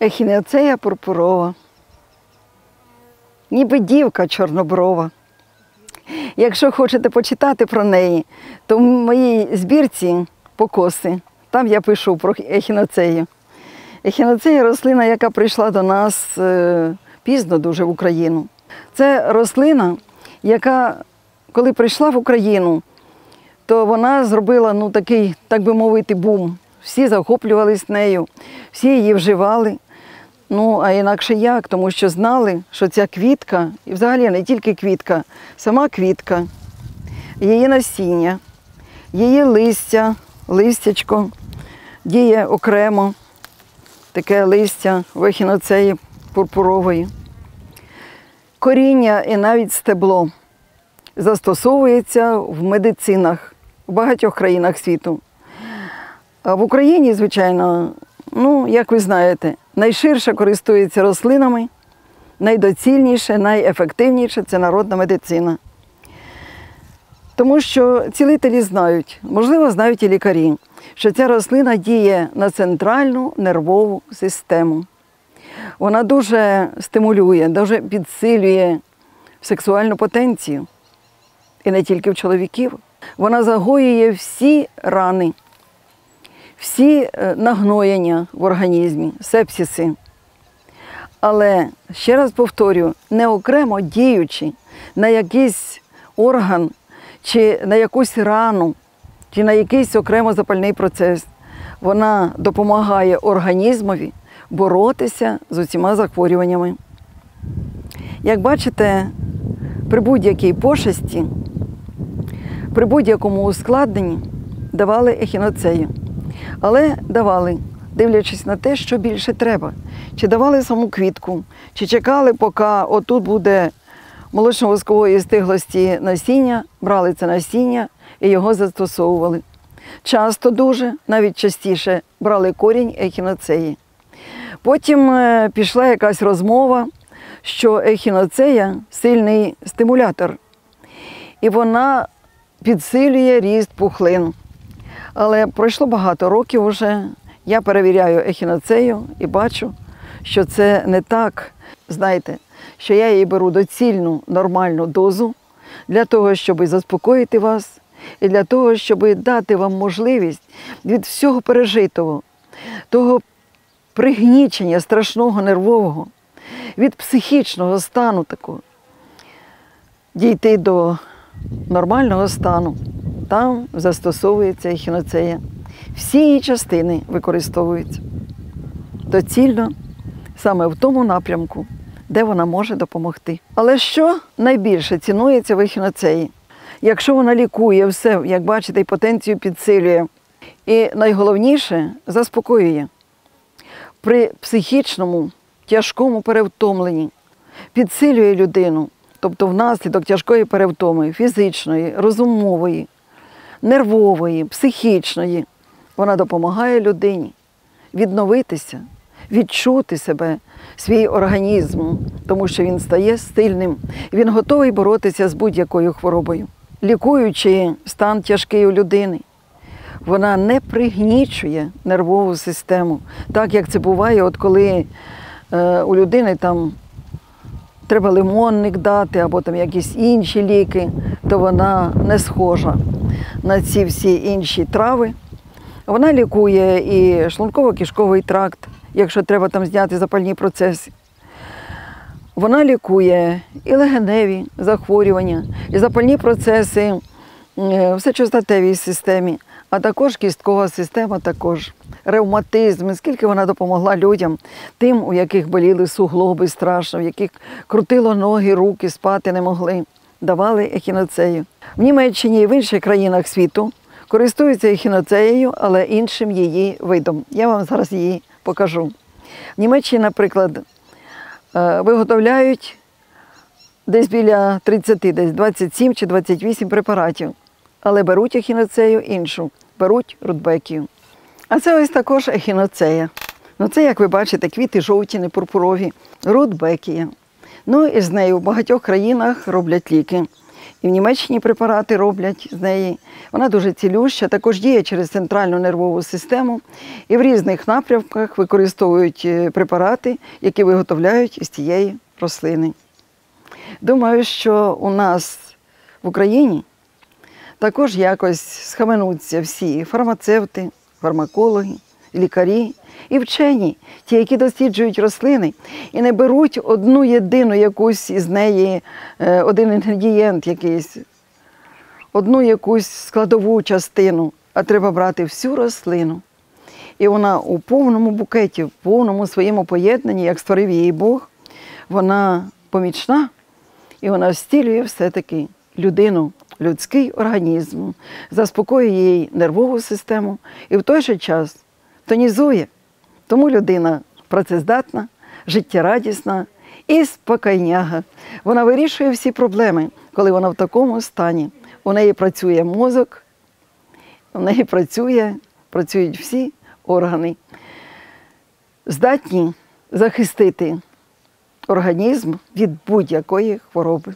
Ехінецея пурпурова, ніби дівка чорноброва. Якщо хочете почитати про неї, то в моїй збірці покоси, там я пишу про ехіноцею. Ехіноцея рослина, яка прийшла до нас е, пізно дуже в Україну. Це рослина, яка, коли прийшла в Україну, то вона зробила ну, такий, так би мовити, бум. Всі захоплювались нею, всі її вживали. Ну, а інакше як, тому що знали, що ця квітка, і взагалі не тільки квітка, сама квітка, її насіння, її листя, листячко діє окремо, таке листя вихіноцеї пурпурової. Коріння і навіть стебло застосовується в медицинах в багатьох країнах світу. А в Україні, звичайно, ну, як ви знаєте, найширше користується рослинами, найдоцільніше, найефективніше це народна медицина. Тому що цілителі знають, можливо, знають і лікарі, що ця рослина діє на центральну нервову систему. Вона дуже стимулює, дуже підсилює сексуальну потенцію. І не тільки в чоловіків. Вона загоює всі рани, всі е, нагноєння в організмі, сепсиси. Але ще раз повторюю, не окремо діючи на якийсь орган, чи на якусь рану, чи на якийсь окремо запальний процес, вона допомагає організмові боротися з усіма захворюваннями. Як бачите, при будь-якій пошесті, при будь-якому ускладненні давали ехіноцею. Але давали, дивлячись на те, що більше треба. Чи давали саму квітку, чи чекали, поки отут буде молочно-воскової стиглості насіння, брали це насіння і його застосовували. Часто дуже, навіть частіше, брали корінь ехіноцеї. Потім е, пішла якась розмова, що ехіноцея сильний стимулятор, і вона підсилює ріст пухлин. Але пройшло багато років вже. Я перевіряю ехіноцею і бачу, що це не так. Знаєте, що я її беру доцільну нормальну дозу для того, щоб заспокоїти вас, і для того, щоб дати вам можливість від всього пережитого, того пригнічення страшного нервового, від психічного стану такого, дійти до нормального стану. Там застосовується ехіноцея. Всі її частини використовуються доцільно саме в тому напрямку, де вона може допомогти. Але що найбільше цінується в ехіноцеї? Якщо вона лікує все, як бачите, і потенцію підсилює, і найголовніше заспокоює при психічному тяжкому перевтомленні, підсилює людину, тобто внаслідок тяжкої перевтоми, фізичної, розумової, нервової, психічної, вона допомагає людині відновитися, відчути себе, свій організм, тому що він стає сильним, він готовий боротися з будь-якою хворобою. Лікуючи стан тяжкий у людини, вона не пригнічує нервову систему, так як це буває, от коли е, у людини там треба лимонник дати або там якісь інші ліки, то вона не схожа на ці всі інші трави. Вона лікує і шлунково-кишковий тракт, якщо треба там зняти запальні процеси. Вона лікує і легеневі захворювання, і запальні процеси е, в сечостатевій системі, а також кісткова система, також ревматизм. Скільки вона допомогла людям, тим, у яких боліли суглоби страшно, в яких крутило ноги, руки, спати не могли. Давали ехіноцею. В Німеччині і в інших країнах світу користуються ехіноцеєю, але іншим її видом. Я вам зараз її покажу. В Німеччині, наприклад, е, виготовляють десь біля 30, десь 27 чи 28 препаратів, але беруть ехіноцею іншу, беруть рудбекію. А це ось також ехіноцея. Ну це, як ви бачите, квіти жовті, не пурпурові, рудбекія. Ну і з нею в багатьох країнах роблять ліки. І в Німеччині препарати роблять з неї. Вона дуже цілюща, також діє через центральну нервову систему. І в різних напрямках використовують е, препарати, які виготовляють із цієї рослини. Думаю, що у нас в Україні також якось схаменуться всі фармацевти, фармакологи, лікарі і вчені, ті, які досліджують рослини, і не беруть одну єдину якусь із неї, е, один інгредієнт якийсь, одну якусь складову частину, а треба брати всю рослину. І вона у повному букеті, в повному своєму поєднанні, як створив її Бог, вона помічна і вона зцілює все-таки людину, людський організм, заспокоює її нервову систему і в той же час тонізує. Тому людина працездатна, життєрадісна і спокійняга. Вона вирішує всі проблеми, коли вона в такому стані. У неї працює мозок, у неї працює, працюють всі органи, здатні захистити організм від будь-якої хвороби.